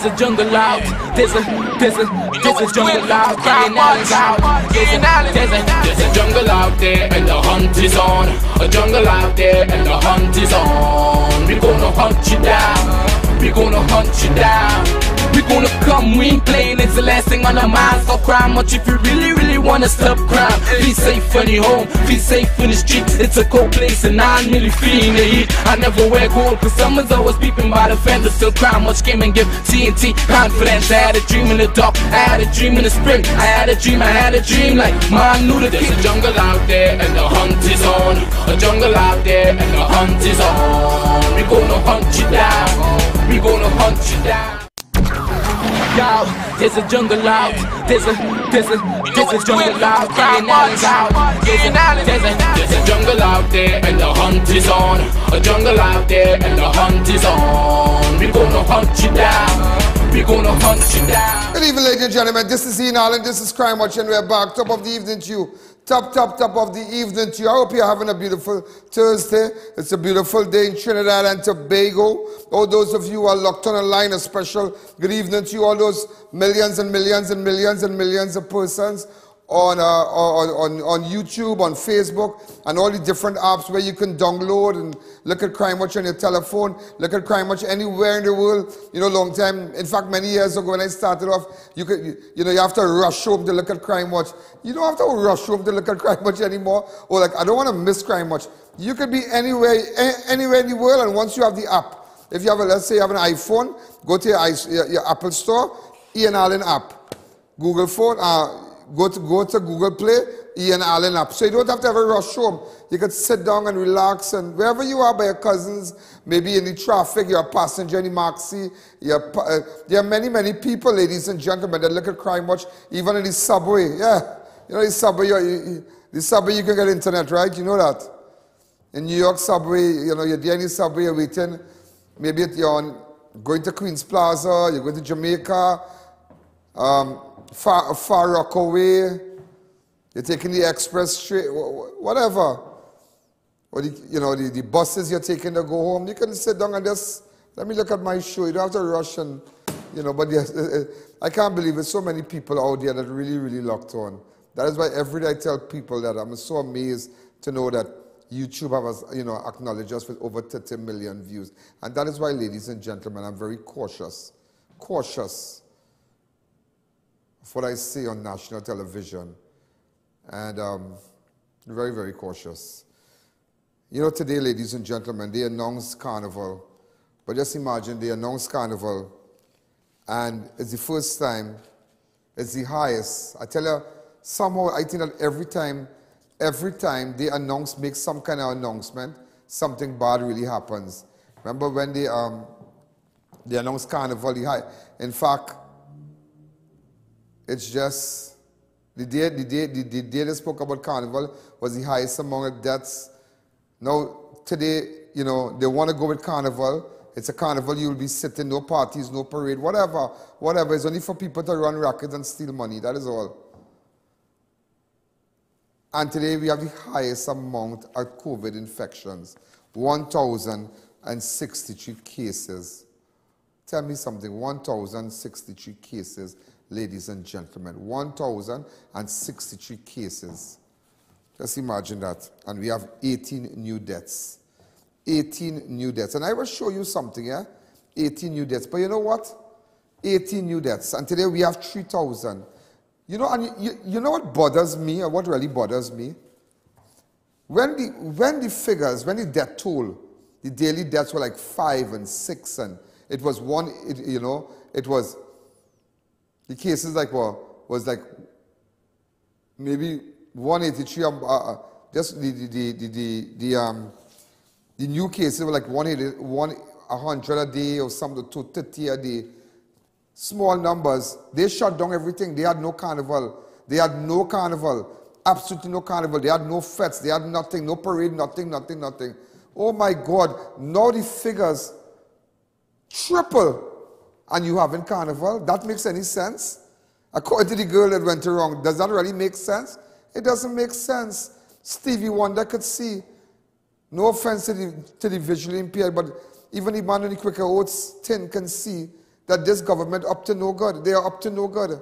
There's a jungle out. There's a, there's a, there's a jungle out. Alleyne's out. There's a, there's a, there's a jungle out there and the hunt is on. A jungle out there and the hunt is on. We're gonna hunt you down. We're gonna hunt you down. We gonna come, we ain't playing, it's the last thing on our minds. Stop crime much if you really, really wanna stop crime. Be safe in you home, be safe in the streets. It's a cold place and I'm really feeling the heat. I never wear gold, cause someone's always peeping by the fence. Still crime much came and give TNT confidence. I had a dream in the dark, I had a dream in the spring. I had a dream, I had a dream like man knew the There's a jungle out there and the hunt is on. A jungle out there and the hunt is on. We gonna hunt you down. We gonna hunt you down. Yo, there's a jungle out. There's a, there's a, there's a jungle out. Ian Alleyne's out. There's a, there's a, there's a jungle out there and the hunt is on. A jungle out there and the hunt is on. We're gonna hunt you down. We're gonna hunt you down. Good evening, ladies and gentlemen. This is Ian Alleyne. This is Crime Watch, and we're back. Top of the evening to you. Top, top, top of the evening to you. I hope you're having a beautiful Thursday. It's a beautiful day in Trinidad and Tobago. All those of you who are locked on a line, a special good evening to you. All those millions and millions and millions and millions of persons on, uh, on, on, YouTube, on Facebook, and all the different apps where you can download and look at Crime Watch on your telephone, look at Crime Watch anywhere in the world. You know, long time. In fact, many years ago when I started off, you could, you, you know, you have to rush home to look at Crime Watch. You don't have to rush home to look at Crime Watch anymore. Or like, I don't want to miss Crime Watch. You could be anywhere, anywhere in the world, and once you have the app, if you have a, let's say you have an iPhone, go to your, your, your Apple Store, Ian Alleyne app. Google phone, uh, Go to, go to Google Play, Ian Alleyne app. So you don't have to a rush home. You can sit down and relax and wherever you are by your cousins, maybe in the traffic, you're a passenger in the Maxi. Uh, there are many, many people, ladies and gentlemen, that look at Crime Watch, even in the subway. Yeah, you know the subway, you, you, the subway you can get internet, right? You know that? In New York subway, you know, you're there in the subway, you're waiting. Maybe you're on, going to Queens Plaza, you're going to Jamaica. Um, Far, Far Rockaway, you're taking the express train, whatever. Or the, you know, the, the buses you're taking to go home, you can sit down and just, let me look at my show. You don't have to rush and, you know, but yes, I can't believe there's so many people out there that really, really locked on. That is why every day I tell people that I'm so amazed to know that YouTube has, you know, acknowledged us with over 30 million views. And that is why, ladies and gentlemen, I'm very cautious, cautious of what I see on national television. And um, very, very cautious. You know, today, ladies and gentlemen, they announced Carnival. But just imagine they announced Carnival, and it's the first time, it's the highest. I tell you, somehow I think that every time, every time they announce, make some kind of announcement, something bad really happens. Remember when they, um, they announced Carnival, the high. In fact, it's just the day, the day, the, the day they spoke about carnival was the highest among deaths. Now, today, you know, they want to go with carnival. It's a carnival, you'll be sitting, no parties, no parade, whatever, whatever. It's only for people to run rackets and steal money, that is all. And today we have the highest amount of COVID infections, 1,063 cases. Tell me something, 1,063 cases ladies and gentlemen. 1,063 cases. Just imagine that. And we have 18 new deaths. 18 new deaths. And I will show you something, yeah? 18 new deaths. But you know what? 18 new deaths. And today we have 3,000. You know, and you, you know what bothers me, or what really bothers me? When the, when the figures, when the death toll, the daily deaths were like five and six, and it was one, it, you know, it was the cases like well, was like maybe 183, um, uh, uh, just the, the, the, the, the, um, the new cases were like 180, 100 a day or something, 230 a day. Small numbers. They shut down everything. They had no carnival. They had no carnival. Absolutely no carnival. They had no fetes. They had nothing. No parade, nothing, nothing, nothing. Oh my God. Now the figures triple and you having carnival. That makes any sense? According to the girl that went wrong, does that really make sense? It doesn't make sense. Stevie Wonder could see. No offense to the, to the visually impaired, but even the man in the Quaker Oats tin can see that this government up to no good. They are up to no good.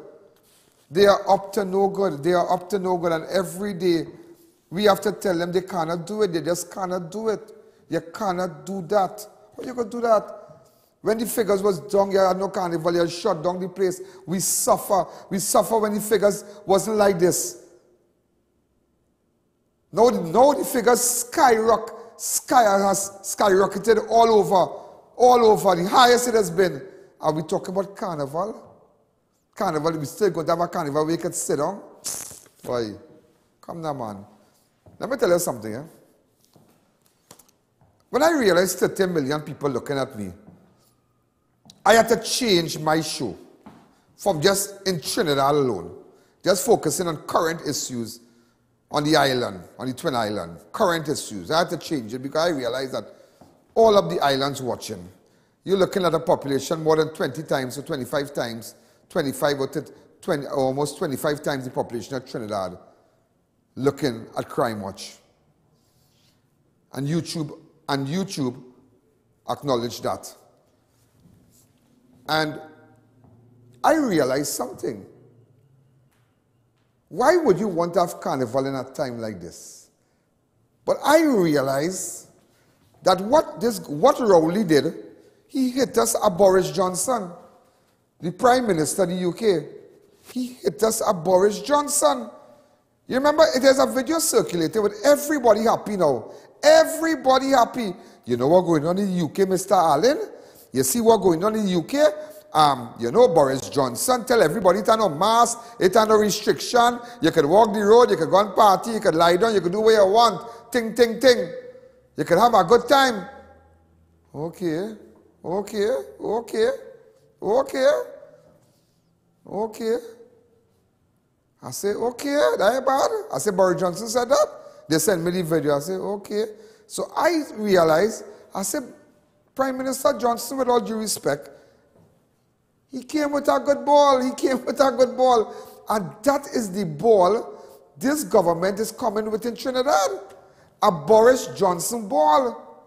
They are up to no good. They are up to no good. And every day we have to tell them they cannot do it. They just cannot do it. You cannot do that. How you to do that? When the figures was down, you had no carnival, you shut down the place. We suffer. We suffer when the figures wasn't like this. Now, now the figures skyrocket, sky has skyrocketed all over, all over, the highest it has been. Are we talking about carnival? Carnival, we still going to have a carnival you can sit down? Why? Come now, man. Let me tell you something. Eh? When I realized 30 million people looking at me, I had to change my show from just in Trinidad alone, just focusing on current issues on the island, on the Twin Island, current issues. I had to change it because I realized that all of the islands watching, you're looking at a population more than 20 times or 25 times, 25 or 20, almost 25 times the population of Trinidad looking at Crime Watch. And YouTube, and YouTube acknowledged that. And I realized something. Why would you want to have carnival in a time like this? But I realize that what this what Rowley did, he hit us at Boris Johnson, the Prime Minister of the UK. He hit us at Boris Johnson. You remember it has a video circulated with everybody happy now. Everybody happy. You know what going on in the UK, Mr. Alleyne? You see what going on in the UK? Um, you know, Boris Johnson tell everybody it's no mask, it's no restriction. You can walk the road, you can go and party, you can lie down, you can do what you want. Ting, ting, ting. You can have a good time. Okay, okay, okay, okay, okay. I say, okay, that ain't bad. I say, Boris Johnson said that. They sent me the video. I say, okay. So I realized, I said, Prime Minister Johnson, with all due respect, he came with a good ball. He came with a good ball. And that is the ball this government is coming with in Trinidad. A Boris Johnson ball.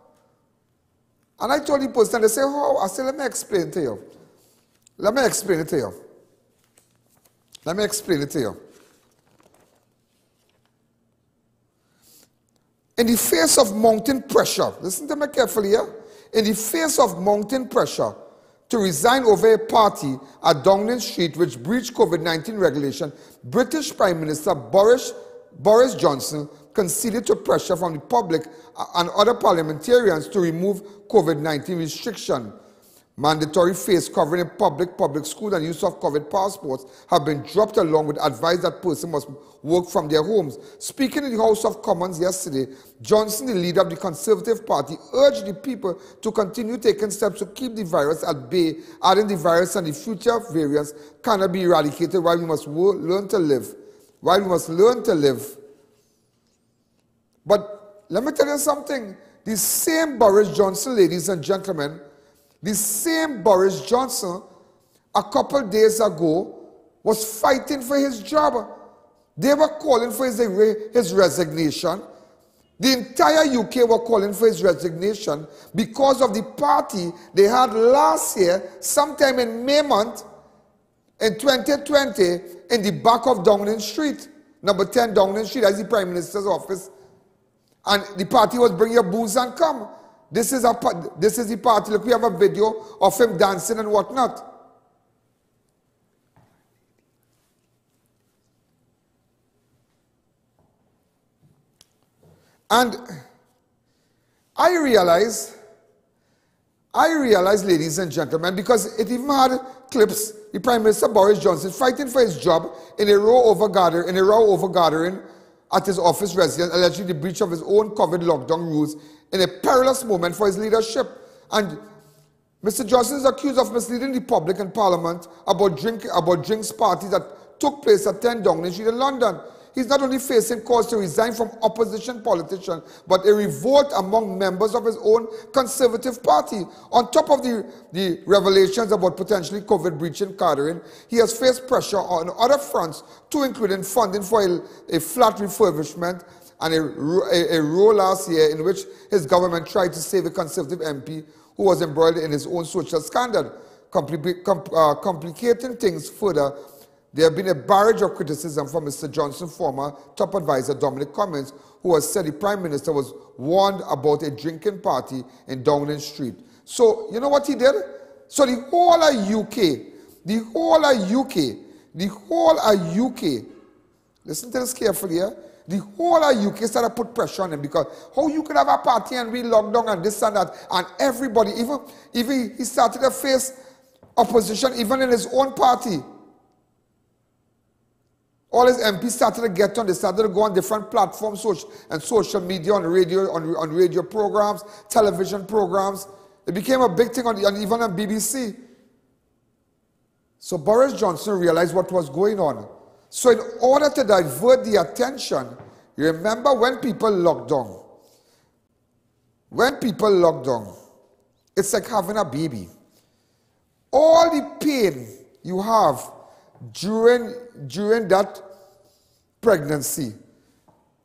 And I told the person, they say, how? I said, let me explain to you. Let me explain it to you. Let me explain it to you. In the face of mounting pressure, listen to me carefully here. In the face of mounting pressure, to resign over a party at Downing Street which breached COVID-19 regulation, British Prime Minister Boris, Boris Johnson conceded to pressure from the public and other parliamentarians to remove COVID-19 restriction. Mandatory face covering in public, public school and use of COVID passports have been dropped along with advice that persons must work from their homes. Speaking in the House of Commons yesterday, Johnson, the leader of the Conservative Party, urged the people to continue taking steps to keep the virus at bay, adding the virus and the future variants cannot be eradicated while we must learn to live. While we must learn to live. But let me tell you something. The same Boris Johnson, ladies and gentlemen, the same Boris Johnson, a couple days ago, was fighting for his job. They were calling for his, his resignation. The entire UK were calling for his resignation because of the party they had last year, sometime in May month, in 2020, in the back of Downing Street, number 10 Downing Street, as the Prime Minister's office. And the party was bring your booze and come. This is, a, this is the part. Look, we have a video of him dancing and whatnot. And I realize, I realize, ladies and gentlemen, because it even had clips, the Prime Minister Boris Johnson fighting for his job in a row over gathering, in a row over gathering at his office residence, alleging the breach of his own COVID lockdown rules in a perilous moment for his leadership. And Mr. Johnson is accused of misleading the public and Parliament about, drink, about drinks parties that took place at 10 Downing Street in London. He's not only facing calls to resign from opposition politicians, but a revolt among members of his own Conservative Party. On top of the, the revelations about potentially COVID breaching catering, he has faced pressure on other fronts, to including funding for a, a flat refurbishment and a, a, role last year in which his government tried to save a Conservative MP who was embroiled in his own social scandal. compli com uh, complicating things further, there have been a barrage of criticism from Mr. Johnson's former top advisor, Dominic Cummings, who has said the Prime Minister was warned about a drinking party in Downing Street. So, you know what he did? So the whole of UK, the whole of UK, the whole of UK, listen to this carefully here, the whole of UK started to put pressure on him because how you could have a party and we locked down and this and that, and everybody, even, even he started to face opposition even in his own party. All his MPs started to get on, they started to go on different platforms social, and social media, on radio, on, on radio programs, television programs. It became a big thing on, on even on BBC. So Boris Johnson realized what was going on. So in order to divert the attention, you remember when people locked down, when people locked down, it's like having a baby. All the pain you have during, during that pregnancy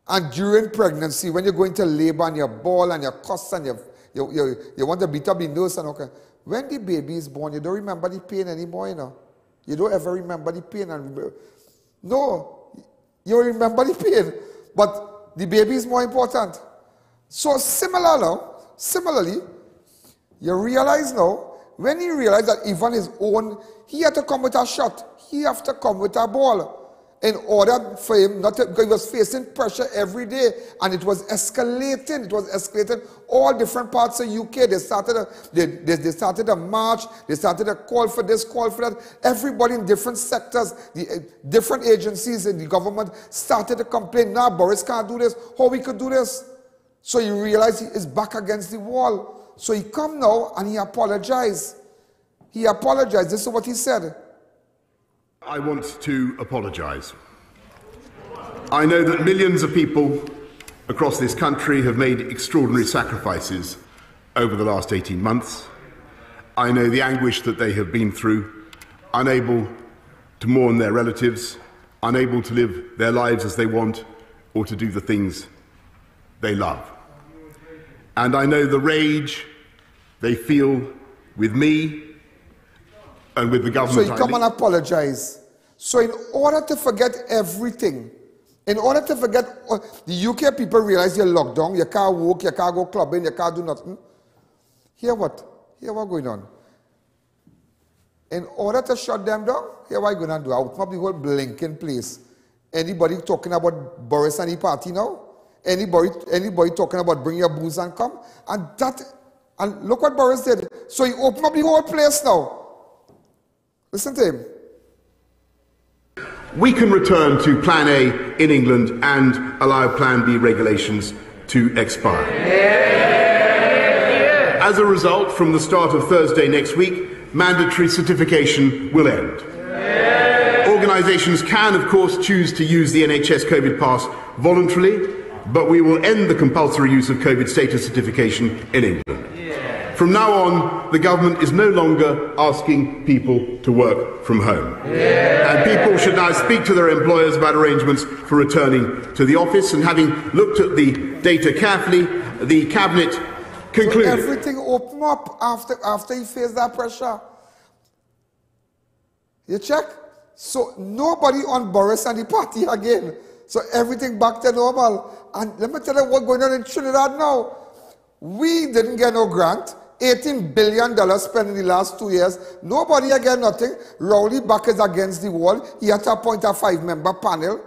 and during pregnancy, when you're going to labor and you're ball and you're cuss and you, you, you, you want to beat up the nurse and okay. When the baby is born, you don't remember the pain anymore, you know. You don't ever remember the pain. And no, you remember the pain, but the baby is more important. So similar now, similarly, you realize now, when he realized that even his own, he had to come with a shot. He had to come with a ball in order for him not to, because he was facing pressure every day and it was escalating. It was escalating all different parts of UK. They started a, they, they, they started a march. They started a call for this, call for that. Everybody in different sectors, the uh, different agencies in the government started to complain. Now Boris can't do this. How we could do this? So he realized he is back against the wall. So he come now and he apologized. He apologized. This is what he said. I want to apologise. I know that millions of people across this country have made extraordinary sacrifices over the last 18 months. I know the anguish that they have been through, unable to mourn their relatives, unable to live their lives as they want, or to do the things they love. And I know the rage they feel with me and with the government. So he come and apologize. So in order to forget everything, in order to forget, uh, the UK people realize you're locked down, you can't walk, you can't go clubbing, you can't do nothing. Hear what? Hear what going on? In order to shut them down, here what going to do? I will probably whole blinking place. Anybody talking about Boris and the party now? Anybody, anybody talking about bring your booze and come? And that, and look what Boris did. So he opened up the whole place now. Listen to him. We can return to Plan A in England and allow Plan B regulations to expire. As a result, from the start of Thursday next week, mandatory certification will end. Organisations can, of course, choose to use the NHS COVID pass voluntarily, but we will end the compulsory use of COVID status certification in England. From now on, the government is no longer asking people to work from home. Yeah. And people should now speak to their employers about arrangements for returning to the office. And having looked at the data carefully, the Cabinet concluded. So everything opened up after, after he faced that pressure. You check? So nobody on Boris and the party again. So everything back to normal. And let me tell you what's going on in Trinidad now. We didn't get no grant. $18 billion spent in the last two years. Nobody again nothing. Rowley back is against the wall. He had to appoint a five-member panel,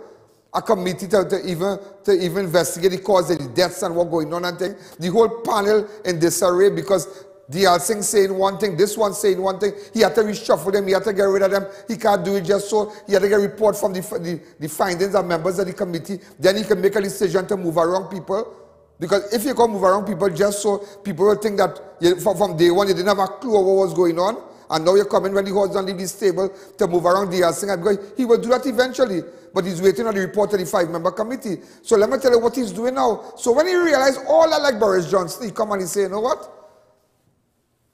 a committee to, to, even, to even investigate the cause of the deaths and what going on and thing. The whole panel in disarray because D.L. Singh saying one thing, this one saying one thing. He had to reshuffle them. He had to get rid of them. He can't do it just so. He had to get a report from the, the, the findings of members of the committee. Then he can make a decision to move around people. Because if you can move around people just so people will think that you, from, day one you didn't have a clue of what was going on, and now you're coming when the horse don't leave this table to move around the thing, because he will do that eventually. But he's waiting on the report of the five-member committee. So let me tell you what he's doing now. So when he realized all that like Boris Johnson, he come and he say, you know what?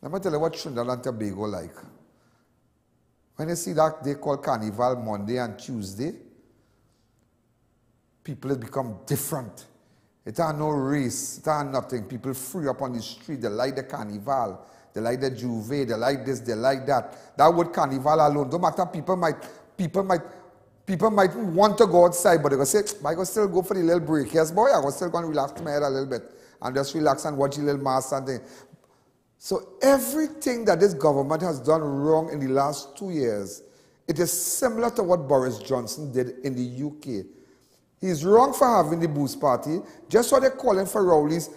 Let me tell you what Trinidad and Tobago like. When you see that they call Carnival Monday and Tuesday, people have become different. It ain't no race. It ain't nothing. People free up on the street. They like the carnival. they like the J'ouvert, they like this, they like that. That word carnival alone, no matter people might, people might, people might want to go outside, but they go say, I go still go for the little break. Yes, boy, I go still gonna relax my head a little bit and just relax and watch the little mass and thing. So everything that this government has done wrong in the last two years, it is similar to what Boris Johnson did in the UK. He's wrong for having the boost party, just what they're calling for Rowley's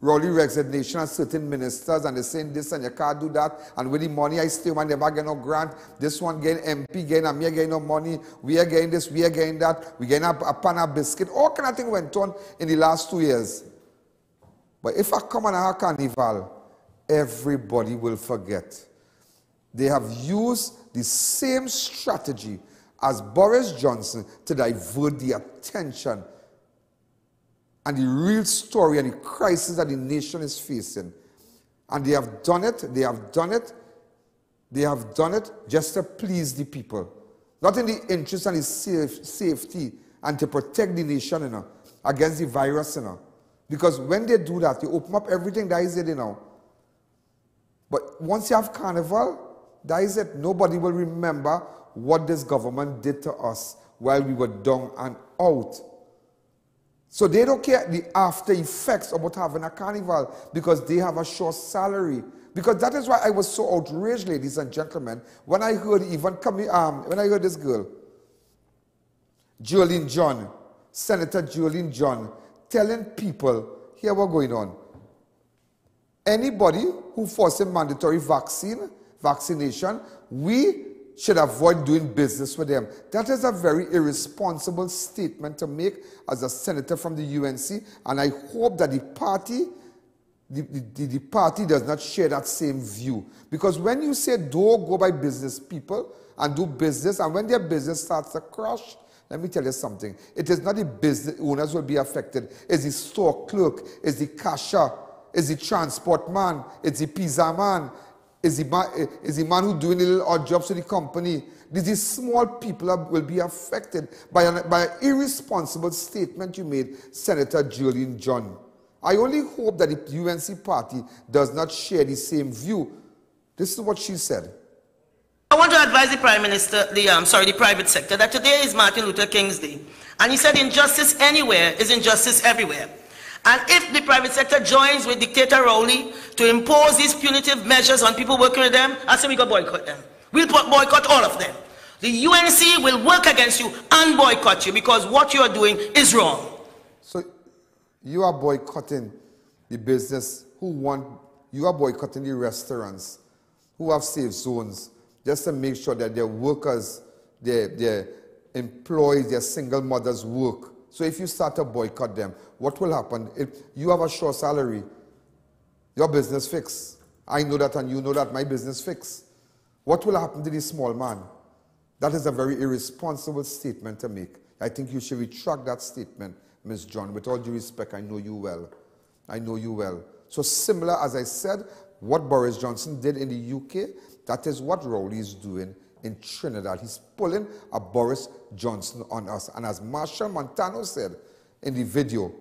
Rowley resignation and certain ministers and they're saying this and you can't do that. And with the money I still man never get no grant. This one getting MP getting and me getting no money. We are getting this, we are getting that. We getting a, a pan of biscuit. All kind of thing went on in the last two years. But if I come on a carnival, everybody will forget. They have used the same strategy as Boris Johnson to divert the attention and the real story and the crisis that the nation is facing. And they have done it, they have done it, they have done it just to please the people. Not in the interest and the safe, safety and to protect the nation you know, against the virus. You know. Because when they do that, they open up everything that is there you. But once you have carnival, that is it. Nobody will remember what this government did to us while we were down and out. So they don't care the after effects about having a carnival because they have a short salary. Because that is why I was so outraged, ladies and gentlemen, when I heard even um, when I heard this girl, Jearlean John, Senator Jearlean John, telling people, here what's going on. Anybody who forces mandatory vaccine, vaccination, we should avoid doing business with them. That is a very irresponsible statement to make as a senator from the UNC, and I hope that the party, the, the, the party does not share that same view. Because when you say don't go by business people and do business, and when their business starts to crash, let me tell you something. It is not the business owners will be affected. It's the store clerk, it's the cashier, it's the transport man, it's the pizza man, is the, man, is the man who doing a little odd jobs to the company. These small people are, will be affected by an, by an irresponsible statement you made, Senator Jearlean John. I only hope that the UNC party does not share the same view. This is what she said. I want to advise the Prime Minister, the um, sorry, the private sector, that today is Martin Luther King's Day. And he said injustice anywhere is injustice everywhere. And if the private sector joins with dictator Rowley to impose these punitive measures on people working with them, I say we go boycott them. We'll boycott all of them. The UNC will work against you and boycott you because what you are doing is wrong. So you are boycotting the business who want, you are boycotting the restaurants who have safe zones just to make sure that their workers, their, their employees, their single mothers work so if you start to boycott them, what will happen? If you have a short salary, your business fix. I know that and you know that my business fix. What will happen to this small man? That is a very irresponsible statement to make. I think you should retract that statement, Ms. John. With all due respect, I know you well. I know you well. So similar, as I said, what Boris Johnson did in the UK, that is what Rowley is doing in Trinidad. He's pulling a Boris Johnson on us. And as Machel Montano said in the video,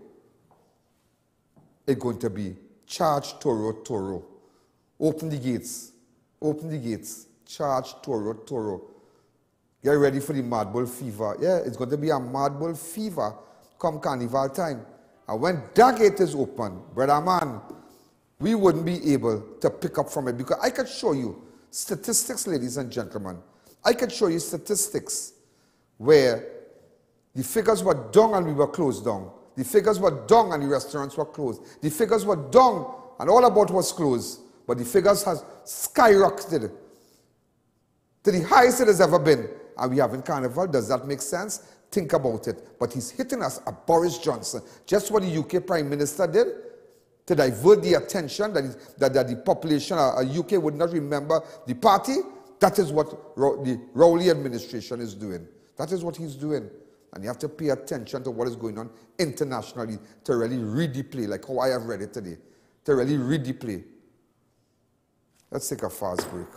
it's going to be charge Toro Toro. Open the gates. Open the gates. Charge Toro Toro. Get ready for the Mad Bull fever. Yeah, it's going to be a Mad Bull fever come carnival time. And when that gate is open, brother man, we wouldn't be able to pick up from it because I could show you statistics, ladies and gentlemen. I could show you statistics where the figures were down and we were closed down. The figures were down and the restaurants were closed. The figures were down and all about was closed. But the figures has skyrocketed to the highest it has ever been. And we have in Carnival. Does that make sense? Think about it. But he's hitting us at Boris Johnson. Just what the UK Prime Minister did to divert the attention that, that, the population of uh, UK would not remember the party. That is what the Rowley administration is doing. That is what he's doing. And you have to pay attention to what is going on internationally to really read the play, like how I have read it today, to really read the play. Let's take a fast break.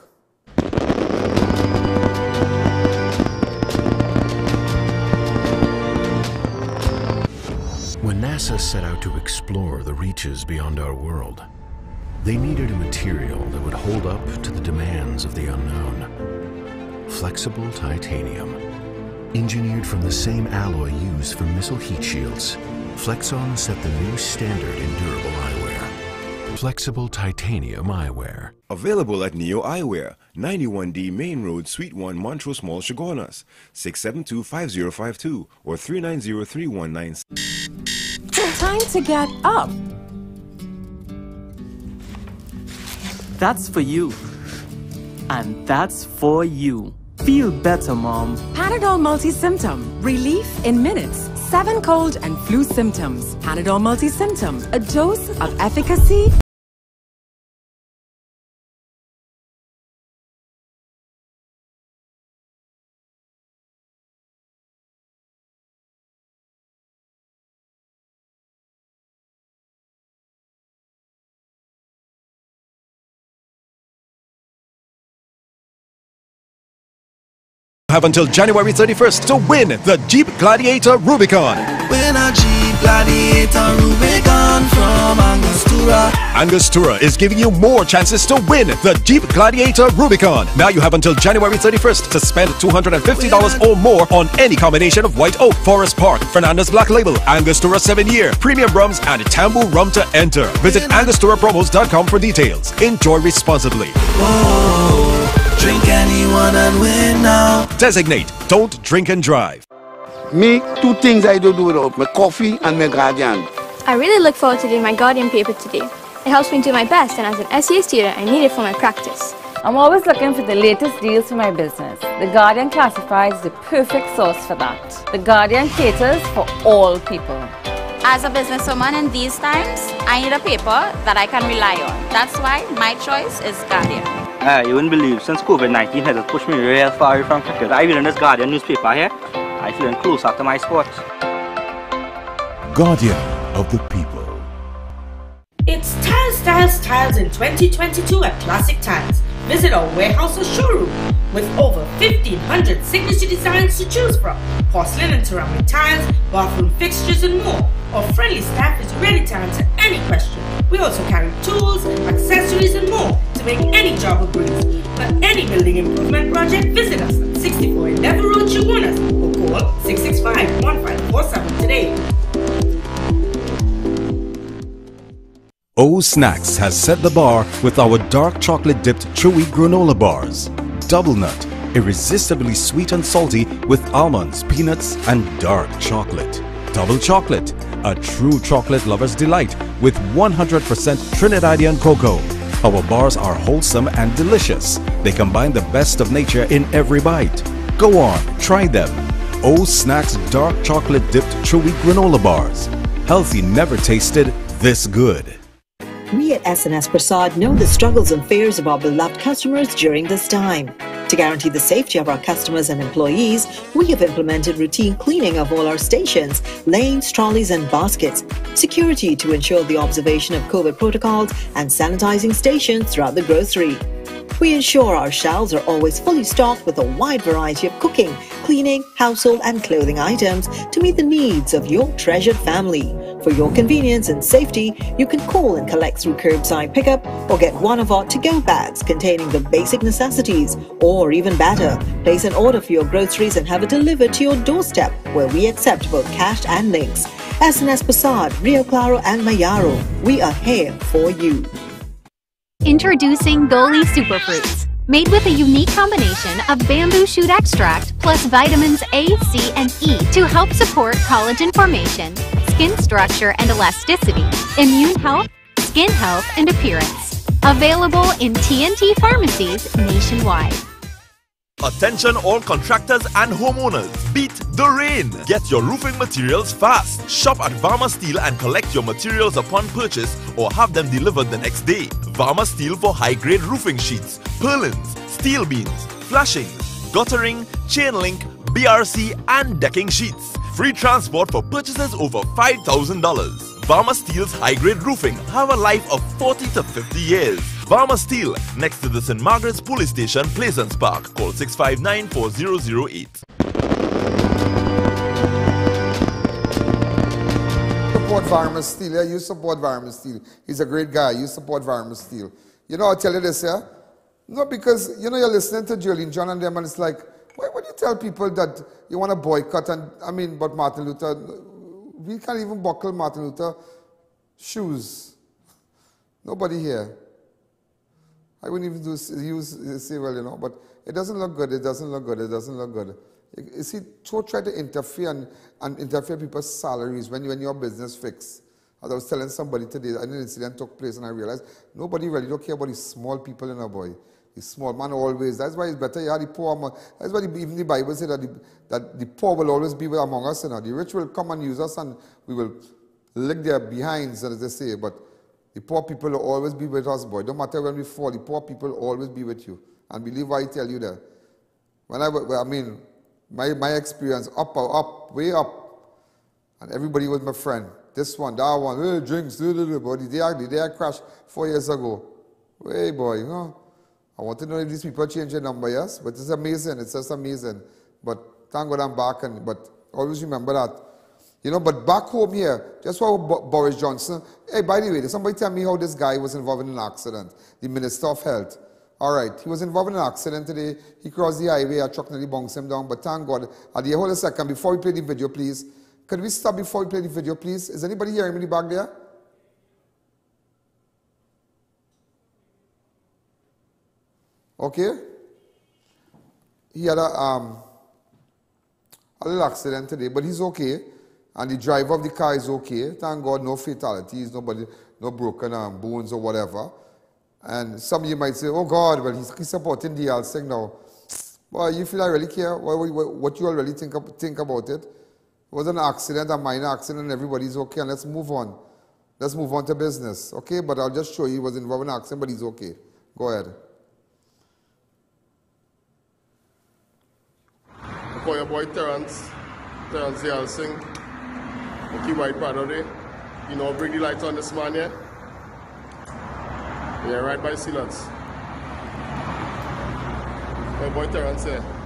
When NASA set out to explore the reaches beyond our world, They needed a material that would hold up to the demands of the unknown. Flexible titanium. Engineered from the same alloy used for missile heat shields, Flexon set the new standard in durable eyewear. Flexible titanium eyewear. Available at Neo Eyewear, 91D Main Road, Suite 1, Montrose Mall, Chaguanas, 672-5052 or 390-3196. Time to get up. That's for you. And that's for you. Feel better, Mom. Panadol multi-symptom. Relief in minutes. Seven cold and flu symptoms. Panadol multi-symptom. A dose of efficacy have until January 31st to win the Jeep Gladiator Rubicon. Win a Jeep Gladiator Rubicon from Angostura. Angostura is giving you more chances to win the Jeep Gladiator Rubicon. Now you have until January 31st to spend $250 or more on any combination of White Oak, Forest Park, Fernandez Black Label, Angostura 7 Year, Premium Rums, and Tambu Rum to enter. Visit AngosturaPromos.com for details. Enjoy responsibly. Whoa. Drink anyone and win now. Designate. Don't drink and drive. Me, two things I don't do without my coffee and my Guardian. I really look forward to doing my Guardian paper today. It helps me do my best and as an SEA student I need it for my practice. I'm always looking for the latest deals for my business. The Guardian Classifieds is the perfect source for that. The Guardian caters for all people. As a businesswoman in these times, I need a paper that I can rely on. That's why my choice is Guardian. Uh, you wouldn't believe, since COVID-19 has pushed me real far away from cricket, I read in this Guardian newspaper here, I feel closer to my sport. Guardian of the people. It's Tiles, Tiles, Tiles in 2022 at Classic Tiles. Visit our warehouse or showroom with over 1500 signature designs to choose from. Porcelain and ceramic tiles, bathroom fixtures and more. Our friendly staff is ready to answer any question. We also carry tools, accessories and more to make any job a breeze. For any building improvement project, visit us at 64 Endeavour Road, Chaguanas or call 665-1547 today. O Snacks has set the bar with our dark chocolate dipped chewy granola bars. Double nut, irresistibly sweet and salty with almonds, peanuts, and dark chocolate. Double chocolate, a true chocolate lover's delight with 100% Trinidadian cocoa. Our bars are wholesome and delicious. They combine the best of nature in every bite. Go on, try them. O Snacks dark chocolate dipped chewy granola bars. Healthy never tasted this good. We at SNS Prasad know the struggles and fears of our beloved customers during this time. To guarantee the safety of our customers and employees, we have implemented routine cleaning of all our stations, lanes, trolleys, and baskets, security to ensure the observation of COVID protocols, and sanitizing stations throughout the grocery. We ensure our shelves are always fully stocked with a wide variety of cooking, cleaning, household, and clothing items to meet the needs of your treasured family. For your convenience and safety, you can call and collect through curbside pickup or get one of our to go bags containing the basic necessities. Or even better, place an order for your groceries and have it delivered to your doorstep where we accept both cash and links. SNS Prasad, Rio Claro, and Mayaro, we are here for you. Introducing Goli Superfruits. Made with a unique combination of bamboo shoot extract plus vitamins A, C, and E to help support collagen formation, skin structure and elasticity, immune health, skin health, and appearance. Available in TNT pharmacies nationwide. Attention all contractors and homeowners. Beat the rain. Get your roofing materials fast. Shop at Varma Steel and collect your materials upon purchase or have them delivered the next day. Varma Steel for high-grade roofing sheets, purlins, steel beams, flashings, guttering, chain link, BRC and decking sheets. Free transport for purchases over $5,000. Varma Steel's high-grade roofing have a life of 40 to 50 years. Varma Steel, next to the St. Margaret's Police Station, Plaisance Park. Call 659-4008. support Varma Steel. Yeah, you support Varma Steel. He's a great guy. You support Varma Steel. You know, I'll tell you this, yeah? No, because, you know, you're listening to Jearlean John and them, and it's like, why would you tell people that you want to boycott? And I mean, but Martin Luther, we can't even buckle Martin Luther shoes. Nobody here. I wouldn't even do, use, say, well, you know, but it doesn't look good. It doesn't look good. It doesn't look good. You see, to try to interfere and, and interfere people's salaries when, you, when your business fix. As I was telling somebody today, an incident took place and I realized nobody really don't care about these small people in a boy. Small man always. That's why it's better you the poor man. That's why the, even the Bible said that the, that the poor will always be with among us. You know. The rich will come and use us and we will lick their behinds, as they say. But the poor people will always be with us, boy. Don't matter when we fall, the poor people will always be with you. And believe what I tell you that. When I, I mean, my, my experience, up, up, way up. And everybody was my friend. This one, that one, hey, drinks, blah, blah, blah. but the day, the day I crashed four years ago, hey boy, you know, I want to know if these people change their number, yes? But it's amazing, it's just amazing. But thank God I'm back, and but always remember that. You know, but back home here, just for Boris Johnson, hey, by the way, did somebody tell me how this guy was involved in an accident? The Minister of Health. All right, he was involved in an accident today. He crossed the highway, a truck nearly bounced him down, but thank God. At hold a second, before we play the video, please. Could we stop before we play the video, please? Is anybody hearing me back there? Okay? He had a, um, a little accident today, but he's okay. And the driver of the car is okay. Thank God, no fatalities, nobody, no broken um, bones or whatever. And some of you might say, oh God, well, he's, he's supporting Deyalsingh now. Well, you feel I really care what, what, what you all really think, think about it. It was an accident, a minor accident, and everybody's okay, and let's move on. Let's move on to business, okay? But I'll just show you he was involved in an accident, but he's okay. Go ahead. Call your boy Terrence, Terence DL Singh. Okay, white Padre. You know, bring the lights on this man here. Yeah, right by Sealants. My boy Terrence here.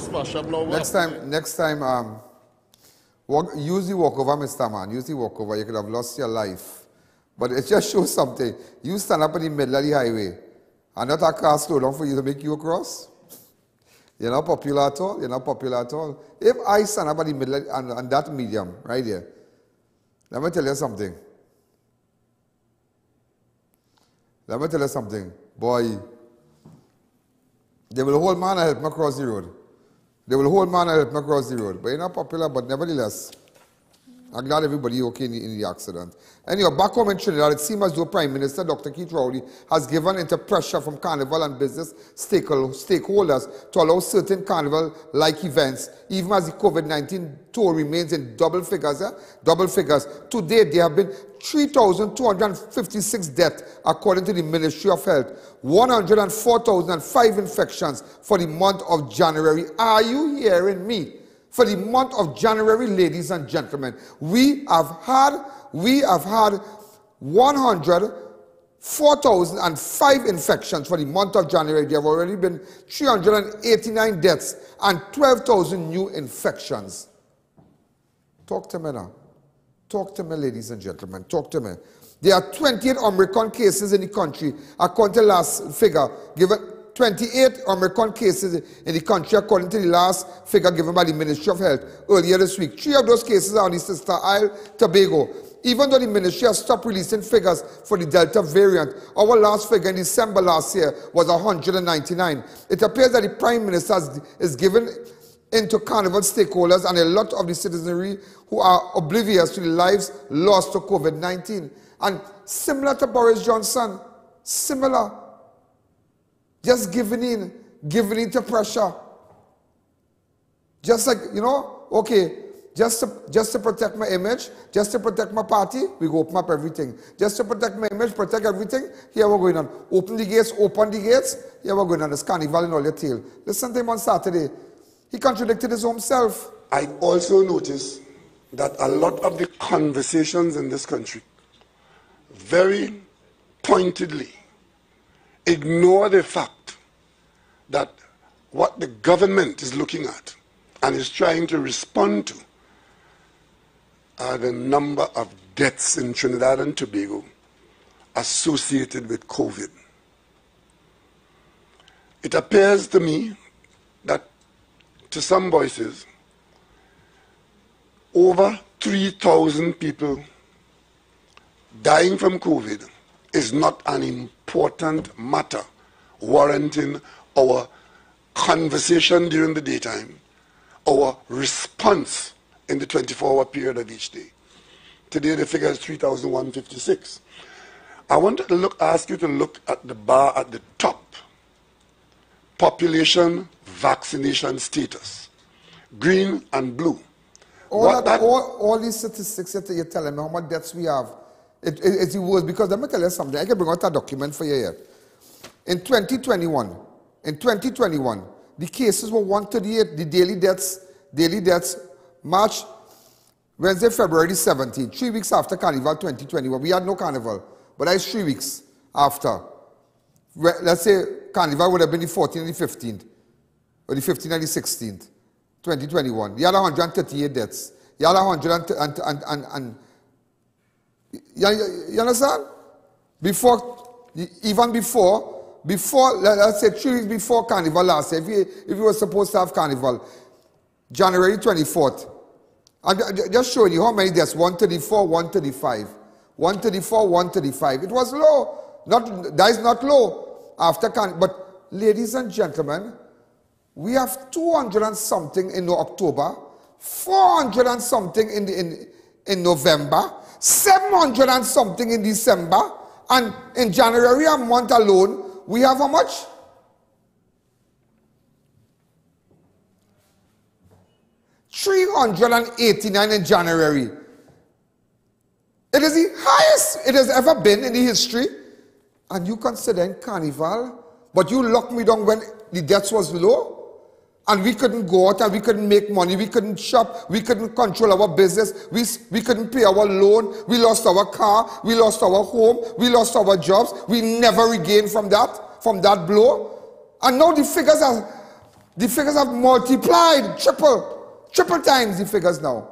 Small smash up now. Next time, next time, um, walk, use the walkover, Mr. Man. Use the walkover. You could have lost your life. But it just shows something. You stand up in the middle of the highway and not a car slow down for you to make you across. You're not popular at all. You're not popular at all. If I stand up in the middle and, and that medium right there, let me tell you something. Let me tell you something. Boy, they will hold man and help me cross the road. They will hold man and help me across the road. But you're not popular, but nevertheless, I'm glad everybody okay in the, in the accident. Anyway, back home in Trinidad, it seems as though Prime Minister Dr. Keith Rowley has given into pressure from carnival and business stakeholders to allow certain carnival-like events, even as the COVID-19 toll remains in double figures. Eh? Double figures. To date, there have been 3,256 deaths according to the Ministry of Health, 104,005 infections for the month of January. Are you hearing me? for the month of January, ladies and gentlemen. We have had, we have had 100, 4,005 infections for the month of January. There have already been 389 deaths and 12,000 new infections. Talk to me now. Talk to me, ladies and gentlemen. Talk to me. There are 28 Omicron cases in the country, according to the last figure given 28 Omicron cases in the country, according to the last figure given by the Ministry of Health earlier this week. Three of those cases are on the Sister Isle, Tobago. Even though the ministry has stopped releasing figures for the Delta variant, our last figure in December last year was 199. It appears that the Prime Minister is given into carnival stakeholders and a lot of the citizenry who are oblivious to the lives lost to COVID-19. And similar to Boris Johnson, similar just giving in, giving in to pressure. Just like, you know, okay, Just to, just to protect my image, just to protect my party, we go open up everything. Just to protect my image, protect everything, here we're going on. Open the gates, open the gates, here we're going on. This carnival in all your tail. Listen to him on Saturday. He contradicted his own self. I also notice that a lot of the conversations in this country very pointedly ignore the fact that what the government is looking at and is trying to respond to are the number of deaths in Trinidad and Tobago associated with COVID. It appears to me to some voices, over 3,000 people dying from COVID is not an important matter warranting our conversation during the daytime, our response in the 24-hour period of each day. Today the figure is 3,156. I wanted to look, ask you to look at the bar at the top. Population vaccination status. Green and blue. All, that, that, all, all these statistics that you're telling me, how much deaths we have, it, it, it's the worst. Because let me tell you something. I can bring out a document for you here. In 2021, in 2021, the cases were 138, the daily deaths, daily deaths, March, Wednesday, February 17, three weeks after Carnival 2021. We had no Carnival, but that's three weeks after. Let's say Carnival would have been the 14th and the 15th, or the 15th and the 16th, 2021. You had 138 deaths. You had 100 and, and, and, and, and you, you understand? Before, even before, before, let's say three weeks before Carnival last year, if you, if you were supposed to have Carnival, January 24th, I'm just showing you how many deaths, 134, 135. 134, 135. It was low. Not, that is not low after Carnival. But ladies and gentlemen, we have 200 and something in October, 400 and something in, the, in, in November, 700 and something in December, and in January a month alone, we have how much? Three hundred and eighty-nine in January. It is the highest it has ever been in the history. And you consider carnival, but you locked me down when the deaths was low. And we couldn't go out and we couldn't make money. We couldn't shop. We couldn't control our business. We, we couldn't pay our loan. We lost our car. We lost our home. We lost our jobs. We never regained from that, from that blow. And now the figures are, the figures have multiplied, triple, triple times the figures now.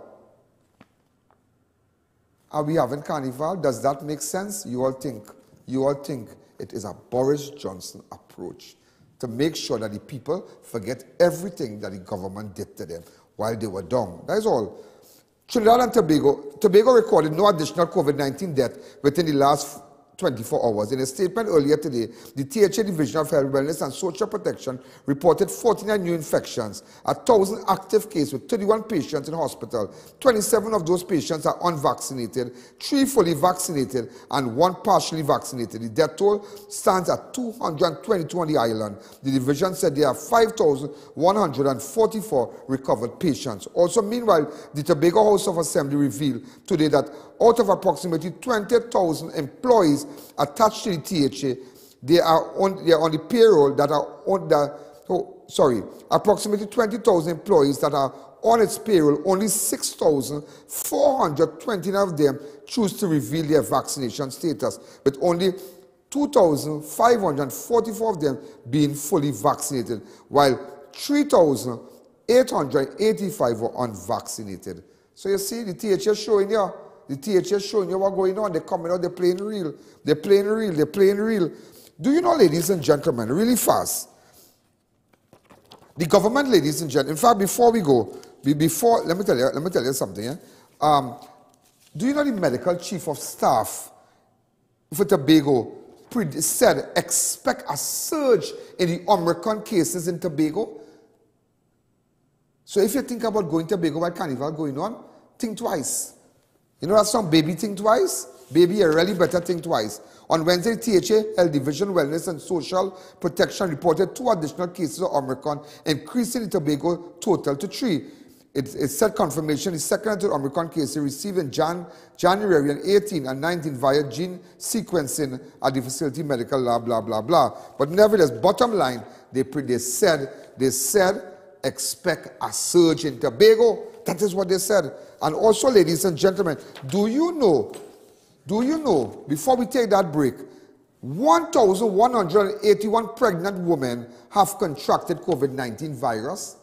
Are we having carnival? Does that make sense? You all think, you all think it is a Boris Johnson approach to make sure that the people forget everything that the government did to them while they were dumb. That is all. Trinidad and Tobago, Tobago recorded no additional COVID-19 death within the last 24 hours. In a statement earlier today, the THA Division of Health, Wellness and Social Protection reported 49 new infections, 1,000 active cases with 31 patients in hospital. 27 of those patients are unvaccinated, 3 fully vaccinated, and 1 partially vaccinated. The death toll stands at 222 on the island. The division said there are 5,144 recovered patients. Also, meanwhile, the Tobago House of Assembly revealed today that out of approximately 20,000 employees attached to the THA, they are on, they are on the payroll that are on the, oh, sorry, approximately 20,000 employees that are on its payroll, only 6,420 of them choose to reveal their vaccination status, with only 2,544 of them being fully vaccinated, while 3,885 were unvaccinated. So you see, the THA showing you the THS showing you what's going on. They're coming out, they're playing real. They're playing real, they're playing real. Do you know, ladies and gentlemen, really fast, the government, ladies and gentlemen, in fact, before we go, before, let me tell you, let me tell you something. Eh? Um, do you know the medical chief of staff for Tobago said expect a surge in the Omicron cases in Tobago? So if you think about going to Tobago while Carnival going on, think twice. You know that song, Baby Think Twice? Baby, you really better think twice. On Wednesday, THA Health Division Wellness and Social Protection reported two additional cases of Omicron, increasing the Tobago total to three. it, it said confirmation is second to Omicron case received in Jan, January and 18 and 19 via gene sequencing at the facility medical lab, blah, blah, blah. But nevertheless, bottom line, they, they said, they said, expect a surge in Tobago. That is what they said. And also, ladies and gentlemen, do you know, do you know, before we take that break, 1,181 pregnant women have contracted COVID-19 virus.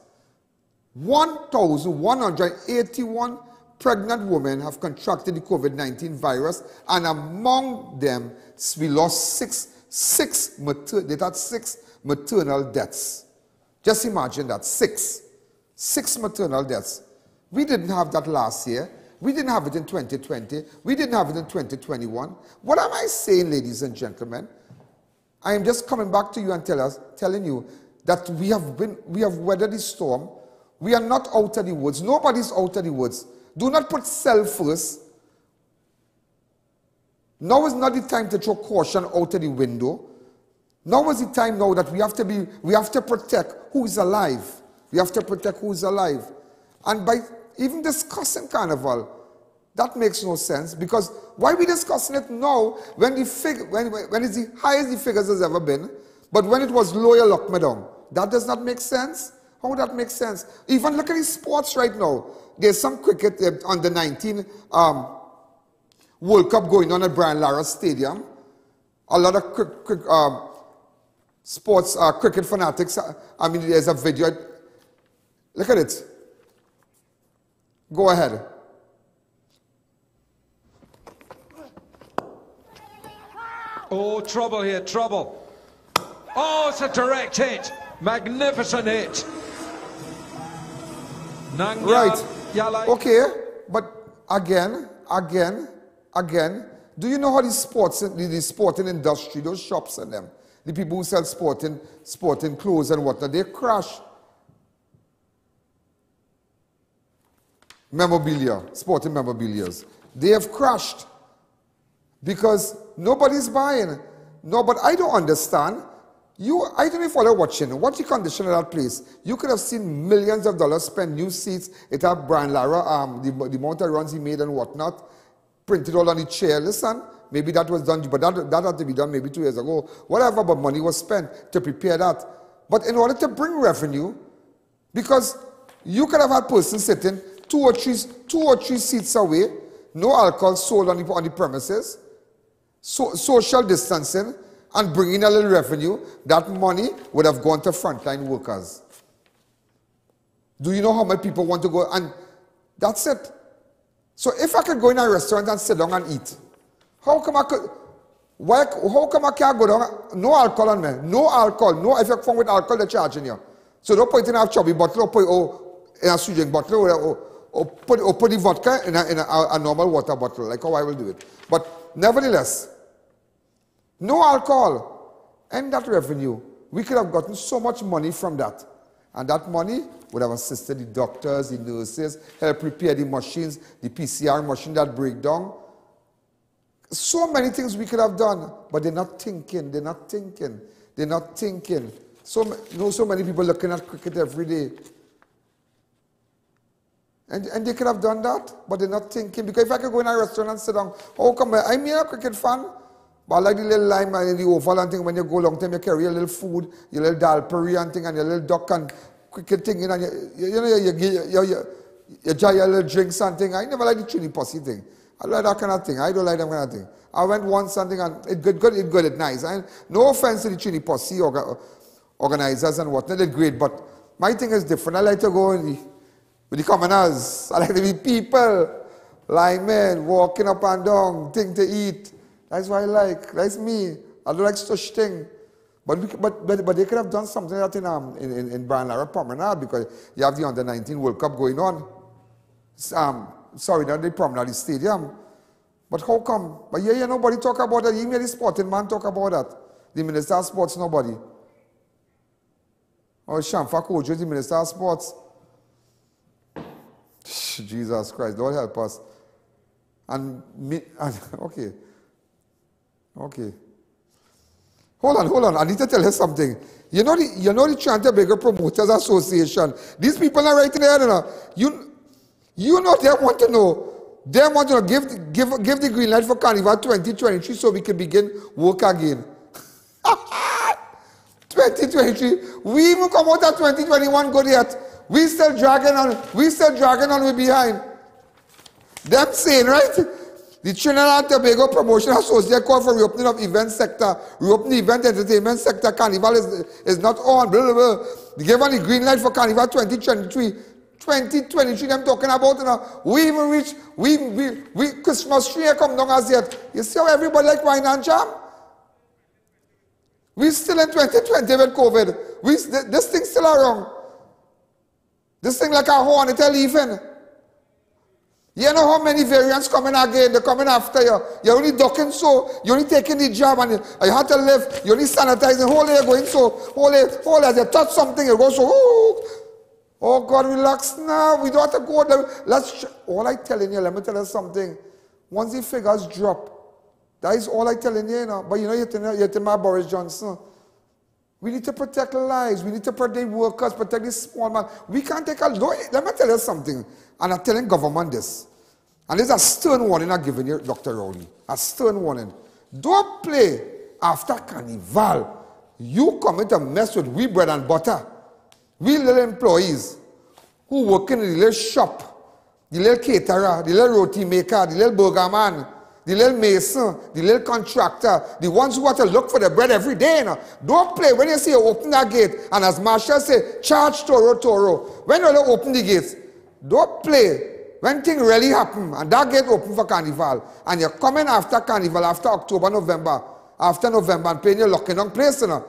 1,181 pregnant women have contracted the COVID-19 virus, and among them, we lost six, six, mater- they had six maternal deaths. Just imagine that, six. Six maternal deaths. We didn't have that last year. We didn't have it in 2020. We didn't have it in 2021. What am I saying, ladies and gentlemen? I am just coming back to you and tell us, telling you that we have been, we have weathered the storm. We are not out of the woods. Nobody's out of the woods. Do not put self first. Now is not the time to throw caution out of the window. Now is the time now that we have to be, we have to protect who is alive. We have to protect who is alive. And by even discussing carnival, that makes no sense because why are we discussing it now when the fig, when, when it's the highest the figures has ever been, but when it was lower, lock. That does not make sense. How would that make sense? Even look at the sports right now. There's some cricket uh, under 19 um, World Cup going on at Brian Lara Stadium. A lot of cri- cri- um, sports uh, cricket fanatics. I mean, there's a video. Look at it. Go ahead. Oh, trouble here, trouble. Oh, it's a direct hit. Magnificent hit. Nang Right. Yala. Okay, but again, again, again, do you know how the sports, the, the sporting industry, those shops and them, the people who sell sporting, sporting clothes and whatnot, they crash memorabilia, sporting memorabilia. They have crashed because nobody's buying. No, but I don't understand. You, I don't if you're watching. What's the condition of that place? You could have seen millions of dollars spent, new seats. It had Brian Lara, um, the, the amount of runs he made and whatnot, printed all on the chair. Listen, maybe that was done, but that, that had to be done maybe two years ago. Whatever, but money was spent to prepare that. But in order to bring revenue, because you could have had persons sitting two or three, two or three seats away, no alcohol sold on the, on the premises, so, social distancing, and bringing a little revenue, that money would have gone to frontline workers. Do you know how many people want to go? And that's it. So if I could go in a restaurant and sit down and eat, how come I could? Why, how come I can't go down? No alcohol on me. No alcohol. No, if you're from with alcohol, they're charging you. So don't put it in a chubby bottle or put it oh, in a sweet bottle or, oh, put, the vodka in, a, in a, a normal water bottle, like how I will do it. But nevertheless, no alcohol. And that revenue, we could have gotten so much money from that. And that money would have assisted the doctors, the nurses, help prepare the machines, the PCR machine that break down. So many things we could have done, but they're not thinking, they're not thinking, they're not thinking. So, you know, so many people looking at cricket every day. And, and they could have done that, but they're not thinking. Because if I could go in a restaurant and sit down, how come I, I'm a cricket fan, but I like the little lime and the oval and thing when you go long time, you carry a little food, your little dal puri and thing, and your little duck and cricket thing, and you, you, you know, you, you, you, you, you try your little drinks and thing. I never like the chili pussy thing. I like that kind of thing. I don't like that kind of thing. I went once something and it good, good, it good, it nice. And no offense to the chili pussy orga, organizers and whatnot, they're great, but my thing is different. I like to go in the, with the commoners. I like to be people, like men, walking up and down, thing to eat. That's what I like. That's me. I don't like such thing. But, but, but, but they could have done something like that in, um, in, in, in Lara Promenade because you have the under 19 World Cup going on. Um, sorry, not the Promenade stadium. But how come? But yeah, yeah, nobody talk about that. Even the sporting man talk about that. The Minister of Sports, nobody. Oh, Shamfa Cudjoe the Minister of Sports. Jesus Christ, Lord help us. And me, and, okay. Okay. Hold on, hold on. I need to tell you something. You know the, you know the Trinidad Promoters Association. These people are right there, you know. You, you know they want to know. They want to know, give, give, give the green light for Carnival 2023 so we can begin work again. 2023. We even come out of 2021 good yet. We still dragging on. We still dragging on. We behind. Them saying, right? The Trinidad and Tobago Promotion Association called for reopening of event sector, reopening event entertainment sector. Carnival is, is not on. Blah, blah, blah. They gave on the green light for Carnival 2023. 2023, them talking about, you know, we even reach, we, we, we Christmas tree come down as yet. You see how everybody like wine and jam? We still in 2020 with COVID. We, this thing still around. This thing like a horn, it'll leaving. You know how many variants coming again, they're coming after you. You're only ducking so, you're only taking the job and you, you have to live, you're only sanitizing, whole day going so, whole day, whole as you touch something, you go so, ooh. Oh God, relax now. We don't have to go there. Let's, all I telling you, let me tell you something. Once the figures drop, that is all I telling you, you know. But you know, you're telling, you're telling my Boris Johnson. We need to protect lives. We need to protect workers, protect the small man. We can't take a... No. Let me tell you something. And I'm telling government this. And there's a stern warning I'm giving you, Dr. Rowley. A stern warning. Don't play after Carnival. You come to mess with we bread and butter. We little employees who work in the little shop, the little caterer, the little roti maker, the little burger man, the little mason, the little contractor, the ones who have to look for the bread every day. You know. Don't play. When you see you open that gate, and as Machel say, charge Toro Toro. When you open the gates, don't play. When things really happen, and that gate open for Carnival, and you're coming after Carnival, after October, November, after November, and playing your locking down place, you know.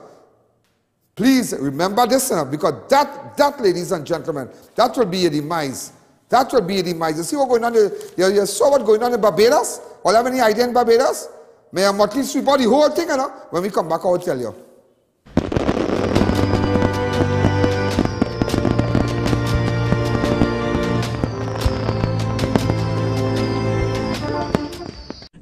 Please remember this, you know, because that, that, ladies and gentlemen, that will be your demise. That will be your demise. You see what's going on? You, you saw what's going on in Barbados? All have any idea in Barbados? Mia Mottley sweep out the whole thing, you know? When we come back, I will tell you.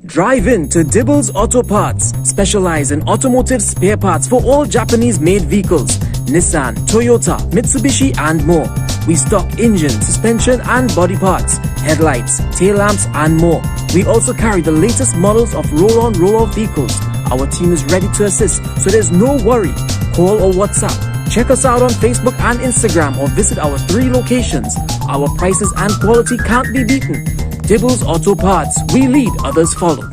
Drive in to Dibbles Auto Parts, specialize in automotive spare parts for all Japanese-made vehicles, Nissan, Toyota, Mitsubishi and more. We stock engine, suspension and body parts, headlights, tail lamps and more. We also carry the latest models of roll-on roll-off vehicles. Our team is ready to assist, so there's no worry. Call or WhatsApp. Check us out on Facebook and Instagram or visit our three locations. Our prices and quality can't be beaten. Dibbles Auto Parts. We lead, others follow.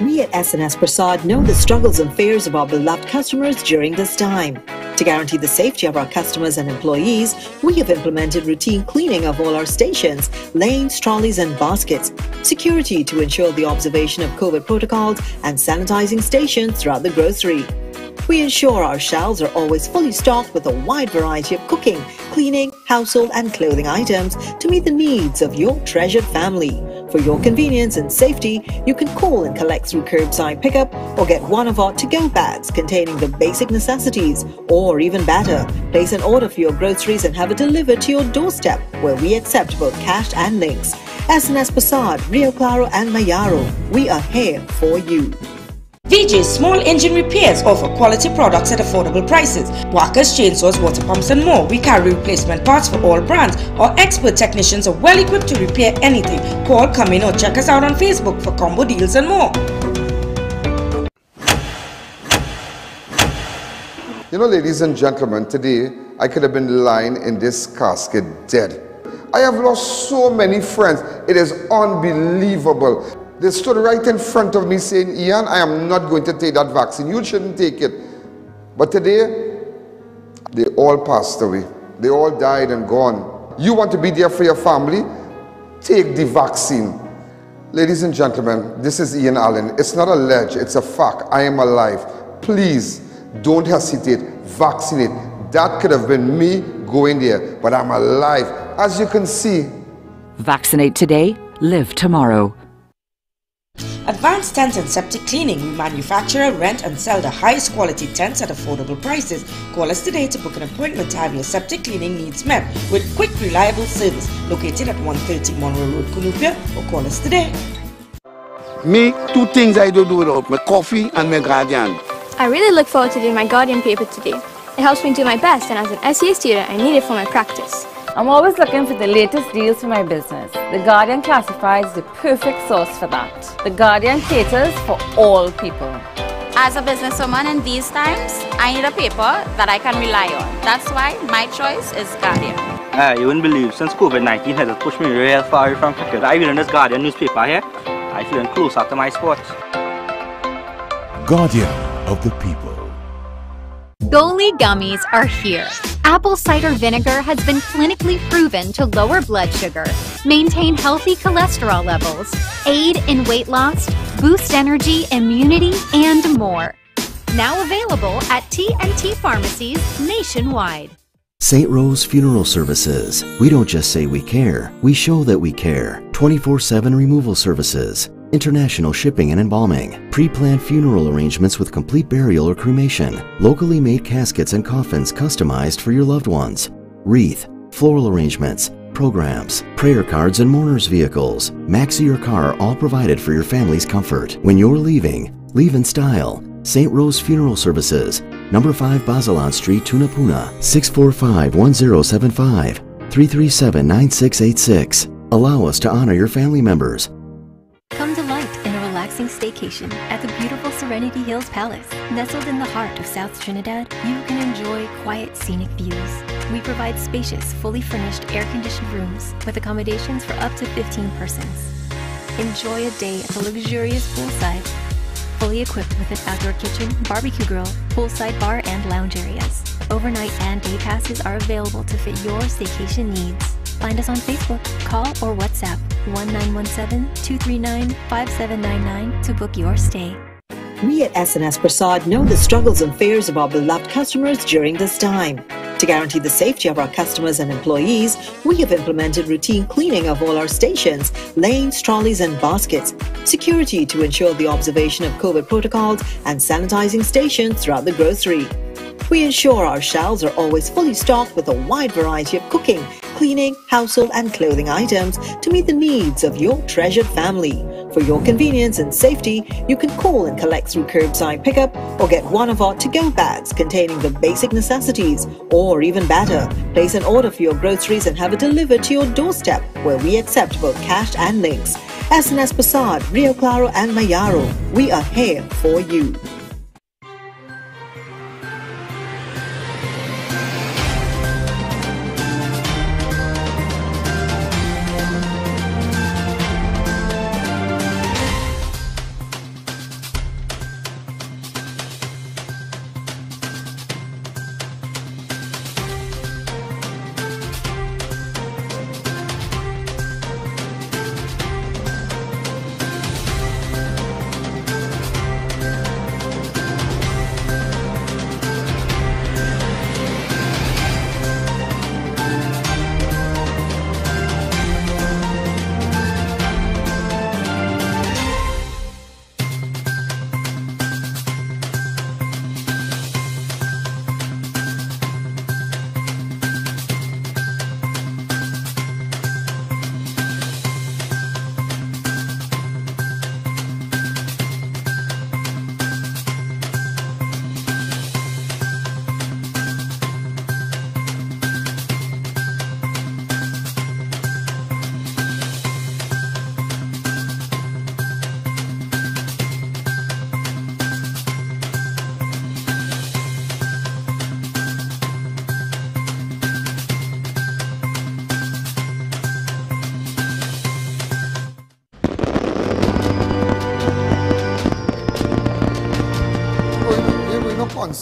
We at SNS Prasad know the struggles and fears of our beloved customers during this time. To guarantee the safety of our customers and employees, we have implemented routine cleaning of all our stations, lanes, trolleys, and baskets, security to ensure the observation of COVID protocols, and sanitizing stations throughout the grocery. We ensure our shelves are always fully stocked with a wide variety of cooking, cleaning, household, and clothing items to meet the needs of your treasured family. For your convenience and safety, you can call and collect through curbside pickup or get one of our to-go bags containing the basic necessities. Or even better, place an order for your groceries and have it delivered to your doorstep where we accept both cash and links. SNS Prasad, Rio Claro and Mayaro, we are here for you. VJ Small Engine Repairs offer quality products at affordable prices. Walkers, chainsaws, water pumps and more. We carry replacement parts for all brands. Our expert technicians are well equipped to repair anything. Call, come in or check us out on Facebook for combo deals and more. You know, ladies and gentlemen, today I could have been lying in this casket dead. I have lost so many friends. It is unbelievable. They stood right in front of me saying, Ian, I am not going to take that vaccine. You shouldn't take it. But today, they all passed away. They all died and gone. You want to be there for your family? Take the vaccine. Ladies and gentlemen, this is Ian Alleyne. It's not a ledge, it's a fact. I am alive. Please don't hesitate. Vaccinate. That could have been me going there, but I'm alive. As you can see. Vaccinate today, live tomorrow. Advanced Tent and Septic Cleaning. We manufacture, rent, and sell the highest quality tents at affordable prices. Call us today to book an appointment to have your septic cleaning needs met with quick, reliable service. Located at 130 Monroe Road, Cunupia, or call us today. Me, two things I don't do without my coffee and my guardian. I really look forward to doing my Guardian paper today. It helps me do my best and as an SEA student I need it for my practice. I'm always looking for the latest deals for my business. The Guardian classifies the perfect source for that. The Guardian caters for all people. As a businesswoman in these times, I need a paper that I can rely on. That's why my choice is Guardian. Uh, you wouldn't believe, since COVID-19 has pushed me real far away from cricket, I read in this Guardian newspaper here, I feel closer to my sport. Guardian of the people. Goli gummies are here. Apple cider vinegar has been clinically proven to lower blood sugar, maintain healthy cholesterol levels, aid in weight loss, boost energy, immunity, and more. Now available at TNT pharmacies nationwide. St. Rose Funeral Services. We don't just say we care, we show that we care. 24 7 removal services, international shipping and embalming, pre planned funeral arrangements with complete burial or cremation, locally made caskets and coffins customized for your loved ones, wreath, floral arrangements, programs, prayer cards, and mourners vehicles. Maxi or car all provided for your family's comfort. When you're leaving, leave in style. St. Rose Funeral Services, number 5 Basilon Street, Tunapuna, 645 1075 337 9686. Allow us to honor your family members. Relaxing staycation at the beautiful Serenity Hills Palace. Nestled in the heart of South Trinidad, you can enjoy quiet scenic views. We provide spacious, fully furnished air-conditioned rooms with accommodations for up to 15 persons. Enjoy a day at the luxurious poolside, fully equipped with an outdoor kitchen, barbecue grill, poolside bar, and lounge areas. Overnight and day passes are available to fit your staycation needs. Find us on Facebook, call or WhatsApp 1917-239-5799 to book your stay. We at SNS Prasad know the struggles and fears of our beloved customers during this time. To guarantee the safety of our customers and employees, we have implemented routine cleaning of all our stations, lanes, trolleys, and baskets, security to ensure the observation of COVID protocols, and sanitizing stations throughout the grocery. We ensure our shelves are always fully stocked with a wide variety of cooking, cleaning, household, and clothing items to meet the needs of your treasured family. For your convenience and safety, you can call and collect through curbside pickup or get one of our to-go bags containing the basic necessities. Or even better, place an order for your groceries and have it delivered to your doorstep where we accept both cash and links. SNS Prasad, Rio Claro and Mayaro, we are here for you.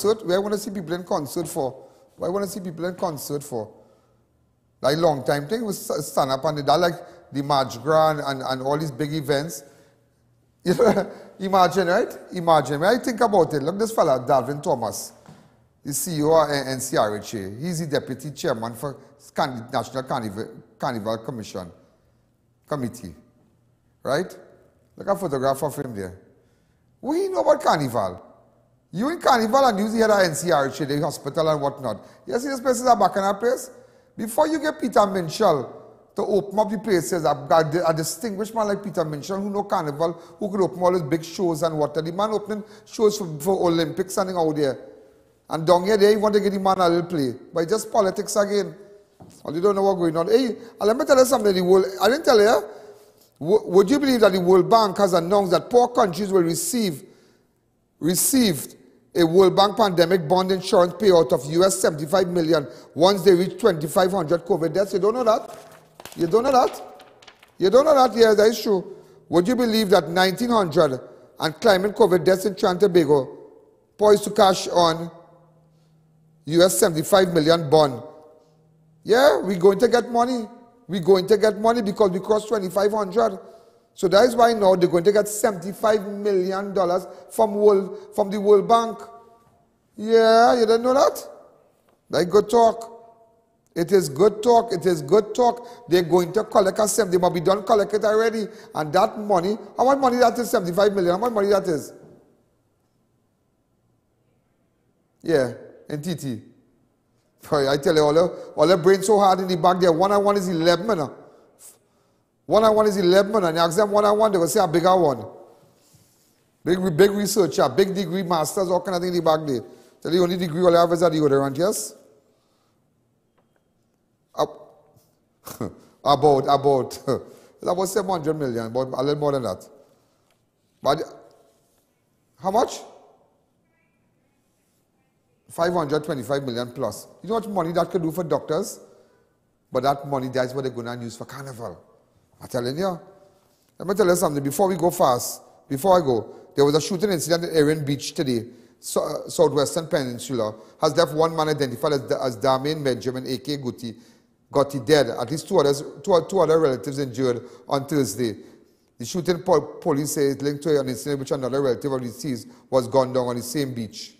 Concert. Where I want to see people in concert for? Why want to see people in concert for? Like long time thing was stand up and that like the March Grand and, and all these big events. Imagine, right? Imagine. When I think about it, look this fella, Dalvin Thomas, the CEO of NCRHA. He's the deputy chairman for National Carnival, Carnival Commission Committee. Right? Look at a photograph of him there. We know about Carnival. You in Carnival and you here at NCRH, the hospital and whatnot. You see these places are back in our place? Before you get Peter Minshall to open up the places. Got a, a distinguished man like Peter Minshall who know carnival, who could open all those big shows and what. The man opening shows for, for Olympics and out there. And down here, they want to get the man a little play. But just politics again. And you don't know what's going on. Hey, let me tell you something. The world, I didn't tell you. Would you believe that the World Bank has announced that poor countries will receive received a World Bank pandemic bond insurance payout of US 75 million once they reach 2,500 COVID deaths? You don't know that? You don't know that? You don't know that? Yes, that is true. Would you believe that 1,900 and climate COVID deaths in Trinidad Tobago poised to cash on US 75 million bond? Yeah, we're going to get money. We're going to get money because we crossed 2,500. So that is why now they're going to get $75 million from, World, from the World Bank. Yeah, you didn't know that? That's good talk. It is good talk. It is good talk. They're going to collect us. They must be done collect it already. And that money, how much money that is? 75 million. How much money that is? Yeah, in TT. I tell you, all the, all the brain so hard in the back there. One on one is 11 minutes. One on one is 11. And you ask them one on one, they will say a bigger one. Big, big researcher, big degree, masters, all kind of thing in the back there. Tell you, only degree all you have is a deodorant, yes? about, about, about 700 million, a little more than that. But how much? 525 million plus. You know what money that could do for doctors? But that money, that's what they're going to use for carnival. I'm you. Let me tell you something. Before we go fast, before I go, there was a shooting incident at Erin Beach today, so, uh, Southwestern Peninsula, has left one man identified as, as Damian Benjamin, A.K. Guti, Gotti dead. At least two, others, two, two other relatives injured on Thursday. The shooting police say is linked to an incident which another relative of the deceased was gunned down on the same beach.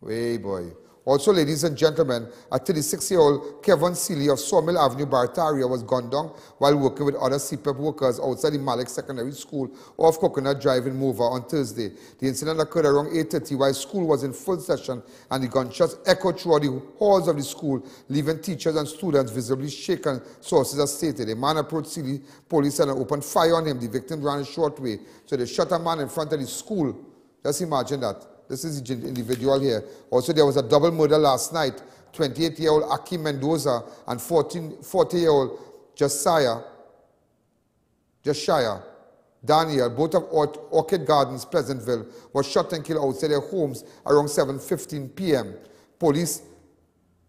Way boy. Also, ladies and gentlemen, a 36-year-old Kevin Seeley of Sawmill Avenue, Barataria, was gunned down while working with other CPEP workers outside the Malick Secondary School off Coconut Drive in Morvant on Thursday. The incident occurred around 8.30 while school was in full session and the gunshots echoed throughout the halls of the school, leaving teachers and students visibly shaken, sources have stated. A man approached Seeley police and opened fire on him. The victim ran a short way, so they shot a man in front of the school. Just imagine that. This is the individual here. Also, there was a double murder last night. 28-year-old Aki Mendoza and 40-year-old Josiah, Josiah Daniel, both of Orchid Gardens, Pleasantville, were shot and killed outside their homes around 7.15 p.m. Police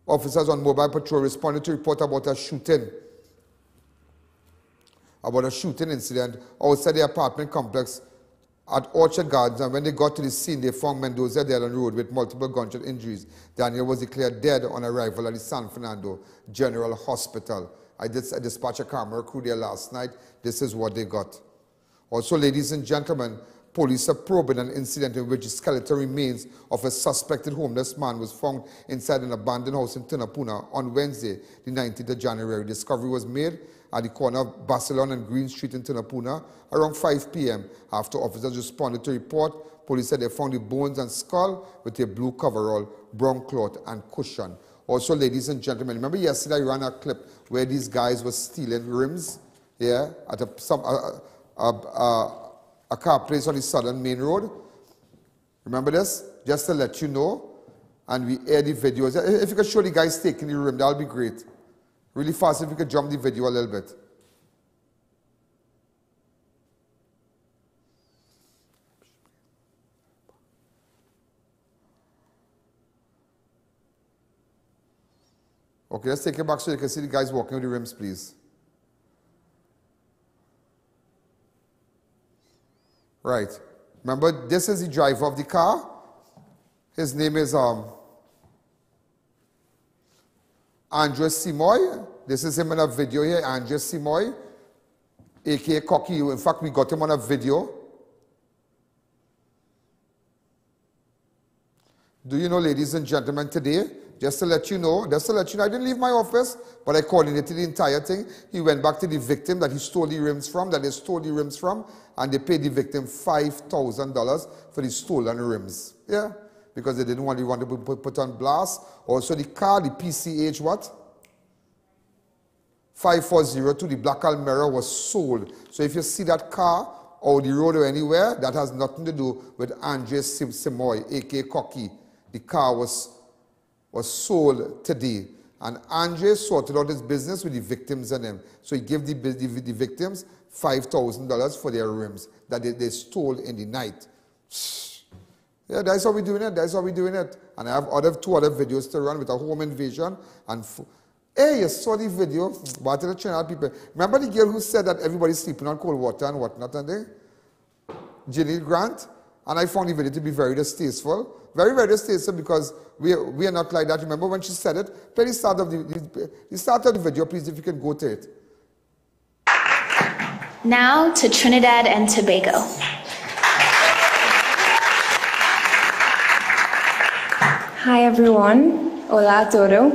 officers on mobile patrol responded to report about a shooting about a shooting incident outside the apartment complex at Orchard Gardens, and when they got to the scene, they found Mendoza dead on the road with multiple gunshot injuries. Daniel was declared dead on arrival at the San Fernando General Hospital. I did I dispatched a camera crew there last night. This is what they got. Also, ladies and gentlemen, police are probing an incident in which skeletal remains of a suspected homeless man was found inside an abandoned house in Tunapuna on Wednesday, the 19th of January. Discovery was made at the corner of Barcelona and Green Street in Tunapuna around 5 p.m. After officers responded to report, police said they found the bones and skull with a blue coverall, brown cloth, and cushion. Also, ladies and gentlemen, remember yesterday I ran a clip where these guys were stealing rims, yeah, at a, some, a, a, a, a car place on the southern main road. Remember this? Just to let you know. And we air the videos. If you could show the guys taking the rim, that'll be great. Really fast if you could jump the video a little bit. Okay, let's take it back so you can see the guys walking with the rims, please. Right. Remember, this is the driver of the car. His name is um, Andres Simoy. This is him in a video here, Andres Simoy, aka Cocky. In fact, we got him on a video. Do you know, ladies and gentlemen, today, just to let you know, just to let you know, I didn't leave my office, but I coordinated the entire thing. He went back to the victim that he stole the rims from, that they stole the rims from, and they paid the victim $5,000 for the stolen rims. Yeah? Because they didn't want you want to put, put on blast. Also the car, the PCH what? 5402, the Black Almera was sold. So if you see that car or the road or anywhere, that has nothing to do with Andre Sim Simoy, aka Cocky. The car was, was sold today. And Andre sorted out his business with the victims and them. So he gave the, the, the victims $5,000 for their rims that they, they stole in the night. Yeah, that's how we're doing it. That's how we're doing it. And I have other two other videos to run with a home invasion. And hey, you saw the video. What the channel people? Remember the girl who said that everybody's sleeping on cold water and whatnot, and they? Ginny Grant. And I found the video to be very distasteful. Very, very distasteful because we are, we are not like that. Remember when she said it? Play the start of the, the start of the video, please, if you can go to it. Now to Trinidad and Tobago. Hi everyone, hola todo.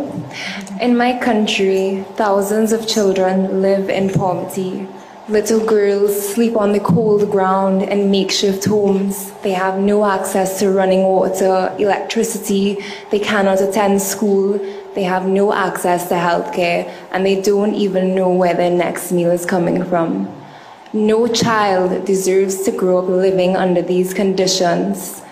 In my country, thousands of children live in poverty. Little girls sleep on the cold ground in makeshift homes. They have no access to running water, electricity. They cannot attend school. They have no access to healthcare, and they don't even know where their next meal is coming from. No child deserves to grow up living under these conditions.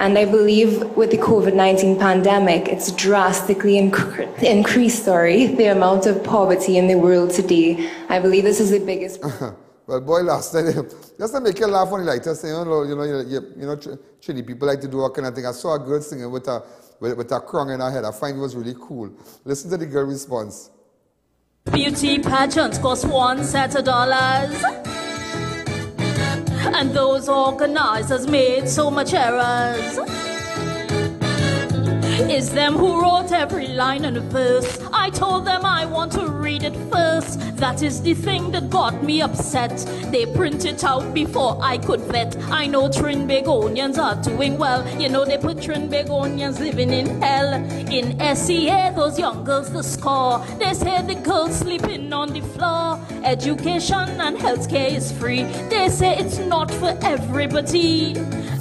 And I believe with the COVID 19 pandemic, it's drastically inc- increased sorry, the amount of poverty in the world today. I believe this is the biggest. well, boy, last night, just to make you laugh when you like to say, you know, you know, you, you know, Chile people like to do all kind of thing. I saw a girl singing with a, with, with a crown in her head. I find it was really cool. Listen to the girl response. Beauty pageants cost one set of dollars. And those organizers made so much errors. It's them who wrote every line and verse. I told them I want to read it first. That is the thing that got me upset. They print it out before I could vet. I know Trinbagonians are doing well. You know they put Trinbagonians living in hell. In SEA, those young girls the score. They say the girls sleeping on the floor. Education and healthcare is free. They say it's not for everybody.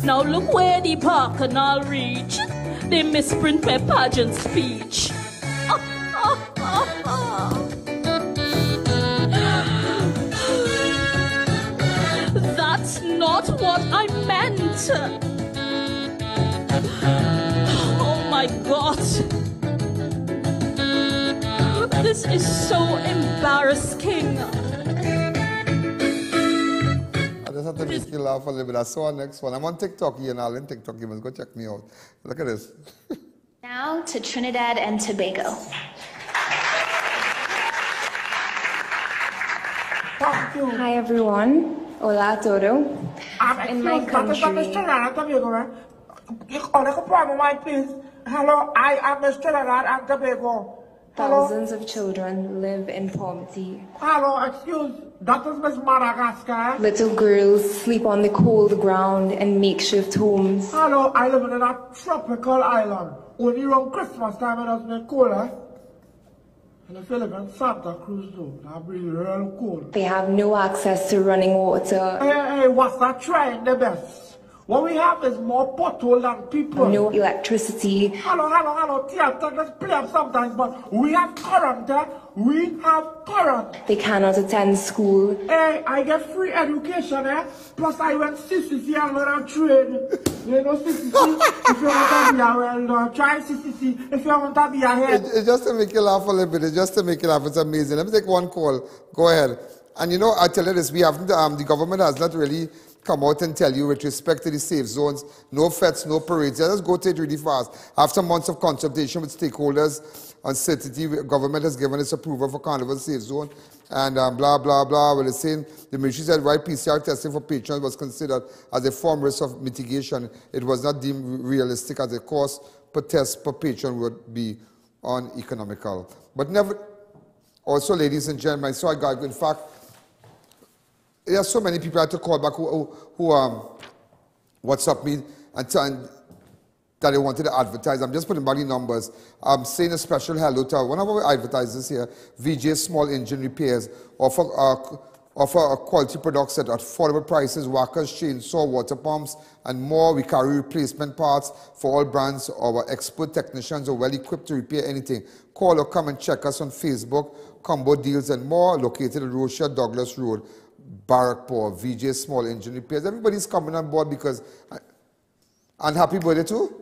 Now look where the park canal reach. They misprint my pageant speech. Not what I meant. Oh my god. This is so embarrassing. I just have to make you laugh a little bit. I saw our next one. I'm on TikTok, Ian Alleyne, TikTok. You must go check me out. Look at this. Now to Trinidad and Tobago. Hi everyone, hola todo. In my country, Hello, I am Mr. Trinidad and Tobago. thousands of children live in poverty. Hello, excuse, that is Miss Madagascar. Little girls sleep on the cold ground in makeshift homes. Hello, I live in a tropical island. Only around Christmas time it does get colder. And if you live in Santa Cruz though, that be real cold. They have no access to running water. Hey, hey, what's that trying the best? What we have is more pothole than people. No electricity. Hello, hello, hello. Theater just play up sometimes, but we have current. Eh? We have current. They cannot attend school. Hey, I get free education, eh? Plus I went CCC and learn and trade. You know CCC, if you want to be a well uh, try CCC if you want to be a head. It, it's just to make you laugh a little bit. It's just to make you laugh. It's amazing. Let me take one call. Go ahead. And you know, I tell you this, we haven't, um, the government has not really come out and tell you with respect to the safe zones, no fetes, no parades. Let us go to it really fast. After months of consultation with stakeholders, uncertainty, government has given its approval for Carnival Safe Zone and um, blah, blah, blah. Well, it's saying the ministry said why PCR testing for patrons was considered as a form risk of mitigation. It was not deemed realistic as a cost per test per patron would be uneconomical. But never, also, ladies and gentlemen, so I got, in fact, there are so many people I had to call back who, who, who um, WhatsApp me and tell that they wanted to advertise. I'm just putting back the numbers. I'm saying a special hello to one of our advertisers here, VJ Small Engine Repairs, offer uh, offer a quality products at affordable prices, whackers, chainsaw, water pumps, and more. We carry replacement parts for all brands. Our expert technicians are well equipped to repair anything. Call or come and check us on Facebook, Combo Deals and more, located at Rochard Douglas Road, Barrackpore, VJ Small Engine Repairs. Everybody's coming on board because, and happy birthday to?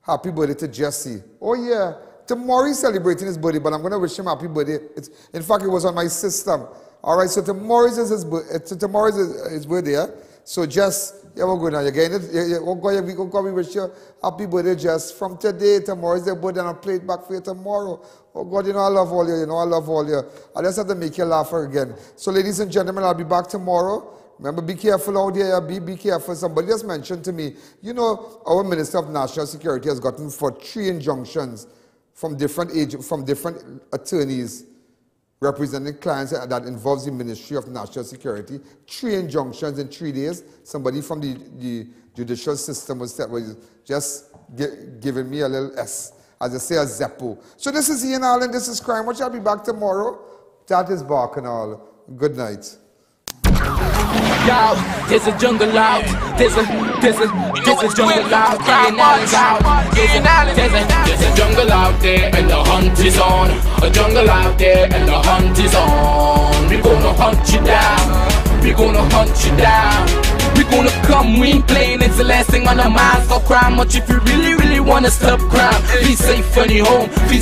Happy birthday to Jesse. Oh yeah, tomorrow he's celebrating his birthday, but I'm going to wish him happy birthday. It's, in fact, it was on my system. All right, so tomorrow is his, uh, tomorrow is his, his birthday. Yeah? So just, yeah, we're going now. You're getting it. Yeah, yeah, we're going, we going wish you happy birthday just from today. Tomorrow is your birthday, and I'll play it back for you tomorrow. Oh God, you know I love all you. You know I love all you. I just have to make you laugh again. So, ladies and gentlemen, I'll be back tomorrow. Remember, be careful out there. Be, be careful. Somebody just mentioned to me, you know, our Minister of National Security has gotten for three injunctions from different age, from different attorneys representing clients that involves the Ministry of National Security. Three injunctions in three days. Somebody from the, the judicial system was, was just giving me a little S, as I say, a Zeppo. So this is Ian Alleyne, this is Crime Watch. I'll be back tomorrow. That is Bark and all. Good night. Yo, there's a jungle out. There's a, there's a, there's a jungle out. Ian out. There's a, there's a jungle out there and the hunt is on. A jungle out there and the hunt is on. We gonna hunt you down. We gonna hunt you down. We gonna come, we ain't playing, it's the last thing on our minds. Stop crime much if you really, really wanna stop crime. Be safe you home, be